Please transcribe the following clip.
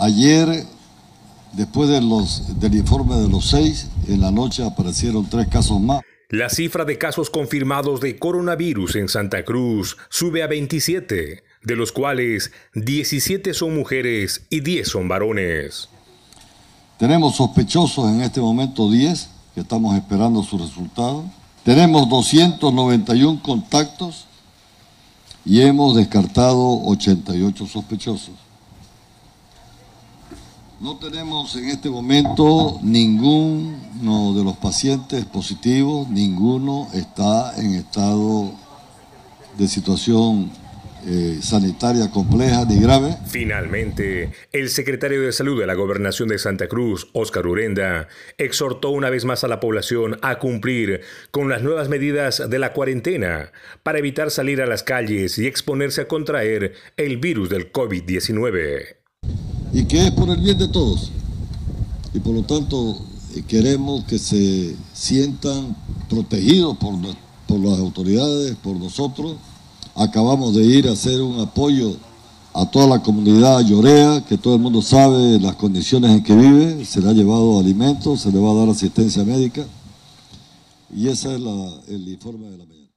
Ayer, después de los, del informe de los seis, en la noche aparecieron tres casos más. La cifra de casos confirmados de coronavirus en Santa Cruz sube a 27, de los cuales 17 son mujeres y 10 son varones. Tenemos sospechosos en este momento 10, que estamos esperando su resultado. Tenemos 291 contactos y hemos descartado 88 sospechosos. No tenemos en este momento ninguno de los pacientes positivos, ninguno está en estado de situación eh, sanitaria compleja ni grave. Finalmente, el secretario de Salud de la Gobernación de Santa Cruz, Óscar Urenda, exhortó una vez más a la población a cumplir con las nuevas medidas de la cuarentena para evitar salir a las calles y exponerse a contraer el virus del COVID-19 y que es por el bien de todos. Y por lo tanto eh, queremos que se sientan protegidos por, por las autoridades, por nosotros. Acabamos de ir a hacer un apoyo a toda la comunidad llorea, que todo el mundo sabe las condiciones en que vive, se le ha llevado alimentos, se le va a dar asistencia médica. Y ese es el informe de la mañana.